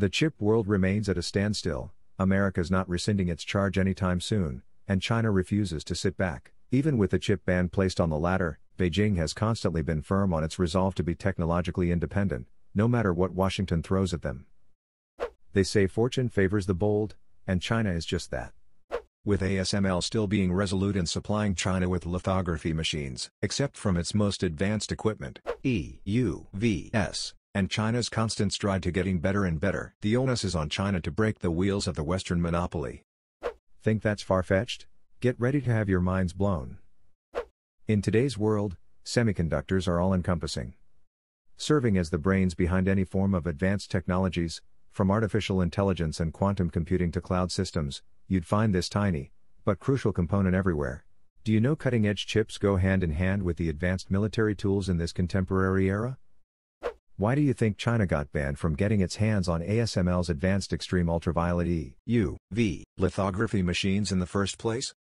The chip world remains at a standstill, America's not rescinding its charge anytime soon, and China refuses to sit back. Even with the chip ban placed on the latter, Beijing has constantly been firm on its resolve to be technologically independent, no matter what Washington throws at them. They say fortune favors the bold, and China is just that. With ASML still being resolute in supplying China with lithography machines, except from its most advanced equipment, EUVS, and China's constant stride to getting better and better. The onus is on China to break the wheels of the Western monopoly. Think that's far-fetched? Get ready to have your minds blown. In today's world, semiconductors are all-encompassing. Serving as the brains behind any form of advanced technologies, from artificial intelligence and quantum computing to cloud systems, you'd find this tiny, but crucial component everywhere. Do you know cutting edge chips go hand in hand with the advanced military tools in this contemporary era? Why do you think China got banned from getting its hands on ASML's advanced extreme ultraviolet E, U, V, lithography machines in the first place?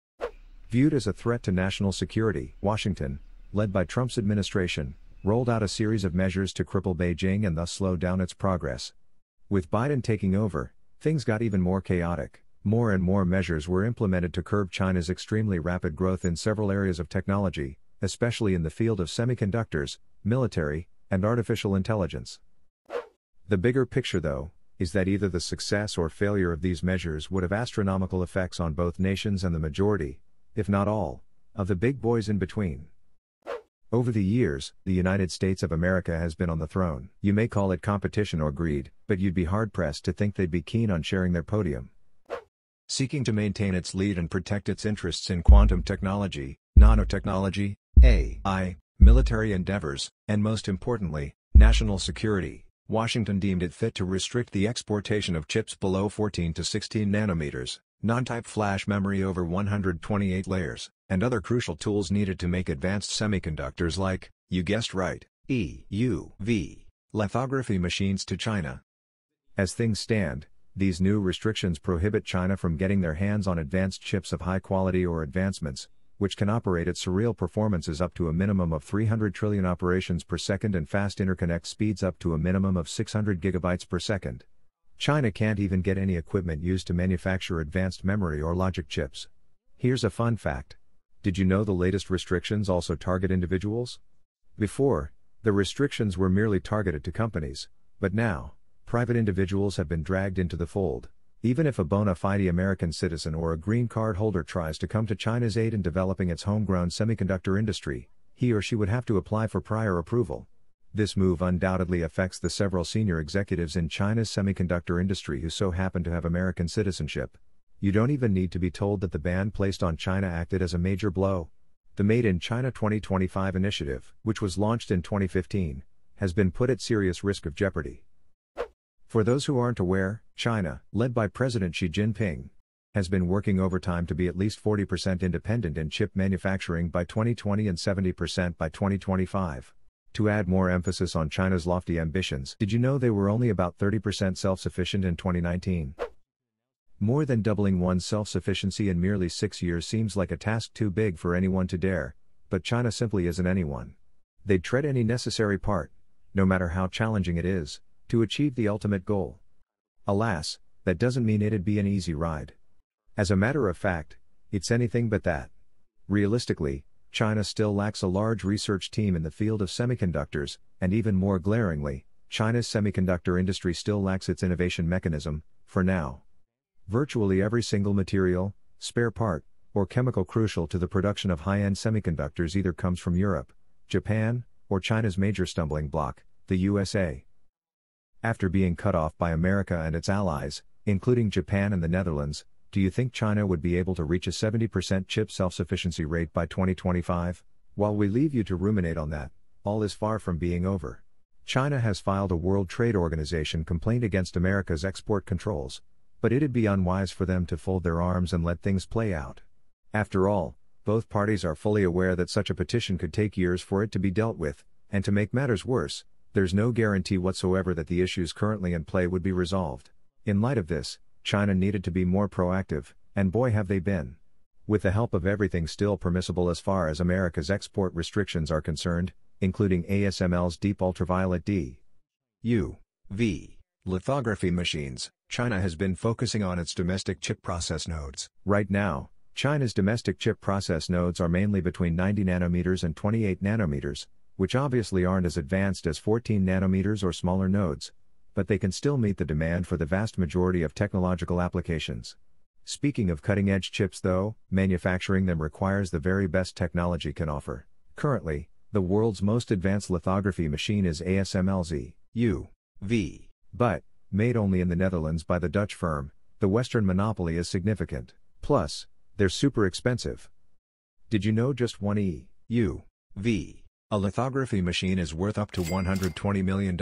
Viewed as a threat to national security, Washington, led by Trump's administration, rolled out a series of measures to cripple Beijing and thus slow down its progress. With Biden taking over, things got even more chaotic. More and more measures were implemented to curb China's extremely rapid growth in several areas of technology, especially in the field of semiconductors, military, and artificial intelligence. The bigger picture, though, is that either the success or failure of these measures would have astronomical effects on both nations and the majority, if not all, of the big boys in between. Over the years, the United States of America has been on the throne. You may call it competition or greed, but you'd be hard pressed to think they'd be keen on sharing their podium. Seeking to maintain its lead and protect its interests in quantum technology, nanotechnology, AI, military endeavors, and most importantly, national security, Washington deemed it fit to restrict the exportation of chips below 14 to 16 nanometers, NAND-type flash memory over 128 layers, and other crucial tools needed to make advanced semiconductors like, you guessed right, EUV, lithography machines to China. As things stand, these new restrictions prohibit China from getting their hands on advanced chips of high quality or advancements, which can operate at surreal performances up to a minimum of 300 trillion operations per second and fast interconnect speeds up to a minimum of 600 gigabytes per second. China can't even get any equipment used to manufacture advanced memory or logic chips. Here's a fun fact. Did you know the latest restrictions also target individuals? Before, the restrictions were merely targeted to companies, but now, private individuals have been dragged into the fold. Even if a bona fide American citizen or a green card holder tries to come to China's aid in developing its homegrown semiconductor industry, he or she would have to apply for prior approval. This move undoubtedly affects the several senior executives in China's semiconductor industry who so happen to have American citizenship. You don't even need to be told that the ban placed on China acted as a major blow. The Made in China 2025 initiative, which was launched in 2015, has been put at serious risk of jeopardy. For those who aren't aware, China, led by President Xi Jinping, has been working overtime to be at least 40% independent in chip manufacturing by 2020 and 70% by 2025. To add more emphasis on China's lofty ambitions, did you know they were only about 30% self sufficient in 2019? More than doubling one's self sufficiency in merely six years seems like a task too big for anyone to dare, but China simply isn't anyone. They'd tread any necessary part, no matter how challenging it is, to achieve the ultimate goal. Alas, that doesn't mean it'd be an easy ride. As a matter of fact, it's anything but that. Realistically, China still lacks a large research team in the field of semiconductors, and even more glaringly, China's semiconductor industry still lacks its innovation mechanism, for now. Virtually every single material, spare part, or chemical crucial to the production of high end semiconductors either comes from Europe, Japan, or China's major stumbling block, the USA. After being cut off by America and its allies, including Japan and the Netherlands, do you think China would be able to reach a 70% chip self sufficiency rate by 2025? While we leave you to ruminate on that, all is far from being over. China has filed a World Trade Organization complaint against America's export controls, but it'd be unwise for them to fold their arms and let things play out. After all, both parties are fully aware that such a petition could take years for it to be dealt with, and to make matters worse, there's no guarantee whatsoever that the issues currently in play would be resolved. In light of this, China needed to be more proactive, and boy have they been. With the help of everything still permissible as far as America's export restrictions are concerned, including ASML's deep ultraviolet D. U. V. Lithography machines China has been focusing on its domestic chip process nodes. Right now, China's domestic chip process nodes are mainly between 90 nanometers and 28 nanometers, which obviously aren't as advanced as 14 nanometers or smaller nodes, but they can still meet the demand for the vast majority of technological applications. Speaking of cutting edge chips, though, manufacturing them requires the very best technology can offer. Currently, the world's most advanced lithography machine is ASML's U V. But, made only in the Netherlands by the Dutch firm, the Western monopoly is significant. Plus, they're super expensive. Did you know just one E U V a lithography machine is worth up to $120 million?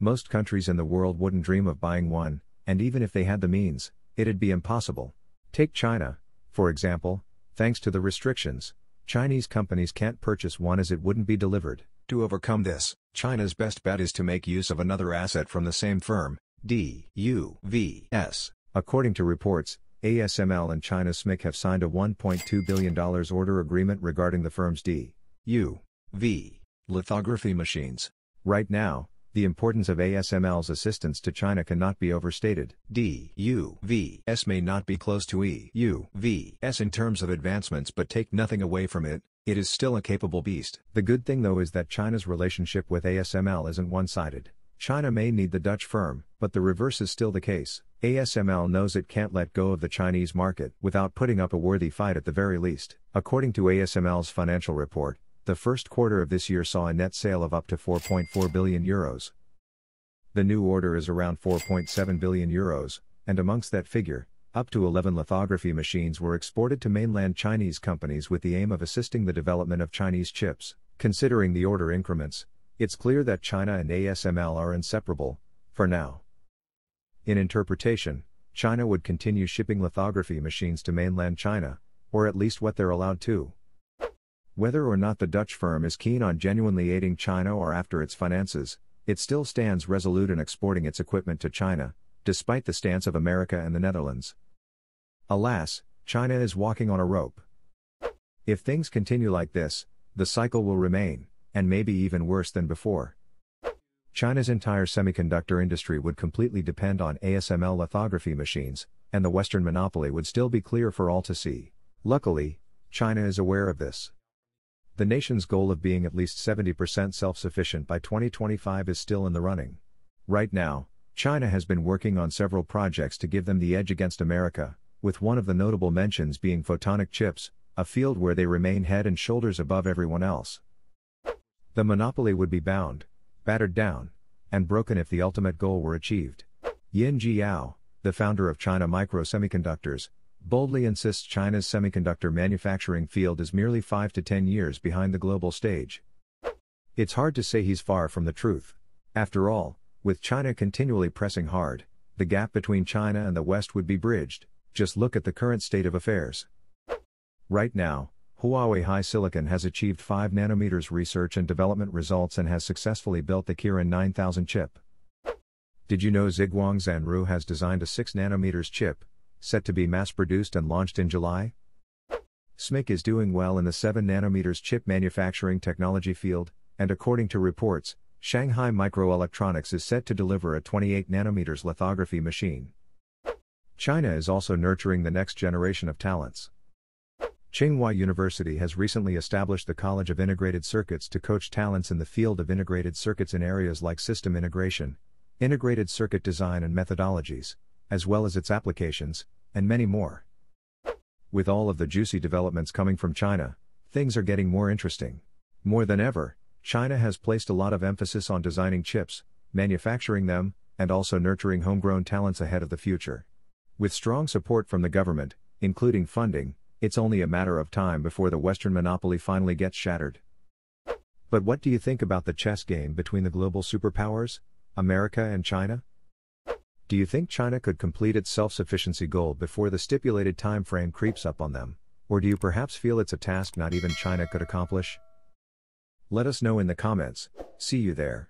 Most countries in the world wouldn't dream of buying one, and even if they had the means, it'd be impossible. Take China, for example, thanks to the restrictions, Chinese companies can't purchase one as it wouldn't be delivered. To overcome this, China's best bet is to make use of another asset from the same firm, DUVS. According to reports, ASML and China SMIC have signed a $1.2 billion order agreement regarding the firm's DUV lithography machines. Right now, the importance of ASML's assistance to China cannot be overstated. DUVS may not be close to EUVS in terms of advancements but take nothing away from it, it is still a capable beast. The good thing though is that China's relationship with ASML isn't one-sided. China may need the Dutch firm, but the reverse is still the case. ASML knows it can't let go of the Chinese market without putting up a worthy fight at the very least. According to ASML's financial report, the first quarter of this year saw a net sale of up to 4.4 billion euros. The new order is around 4.7 billion euros, and amongst that figure, up to 11 lithography machines were exported to mainland Chinese companies with the aim of assisting the development of Chinese chips. Considering the order increments, it's clear that China and ASML are inseparable, for now. In interpretation, China would continue shipping lithography machines to mainland China, or at least what they're allowed to. Whether or not the Dutch firm is keen on genuinely aiding China or after its finances, it still stands resolute in exporting its equipment to China, despite the stance of America and the Netherlands. Alas, China is walking on a rope. If things continue like this, the cycle will remain, and maybe even worse than before. China's entire semiconductor industry would completely depend on ASML lithography machines, and the Western monopoly would still be clear for all to see. Luckily, China is aware of this. The nation's goal of being at least 70% self sufficient by 2025 is still in the running. Right now, China has been working on several projects to give them the edge against America, with one of the notable mentions being photonic chips, a field where they remain head and shoulders above everyone else. The monopoly would be bound, battered down, and broken if the ultimate goal were achieved. Yin Jiao, the founder of China Micro Semiconductors, boldly insists China's semiconductor manufacturing field is merely 5 to 10 years behind the global stage. It's hard to say he's far from the truth. After all, with China continually pressing hard, the gap between China and the West would be bridged, just look at the current state of affairs. Right now, Huawei HiSilicon has achieved 5 nanometers research and development results and has successfully built the Kirin 9000 chip. Did you know Ziguang Zhanrui has designed a 6 nanometers chip, set to be mass produced and launched in July? SMIC is doing well in the 7 nanometers chip manufacturing technology field, and according to reports, Shanghai Microelectronics is set to deliver a 28 nanometers lithography machine. China is also nurturing the next generation of talents. Tsinghua University has recently established the College of Integrated Circuits to coach talents in the field of integrated circuits in areas like system integration, integrated circuit design and methodologies, as well as its applications, and many more. With all of the juicy developments coming from China, things are getting more interesting. More than ever, China has placed a lot of emphasis on designing chips, manufacturing them, and also nurturing homegrown talents ahead of the future. With strong support from the government, including funding, it's only a matter of time before the Western monopoly finally gets shattered. But what do you think about the chess game between the global superpowers, America and China? Do you think China could complete its self-sufficiency goal before the stipulated time frame creeps up on them, or do you perhaps feel it's a task not even China could accomplish? Let us know in the comments. See you there.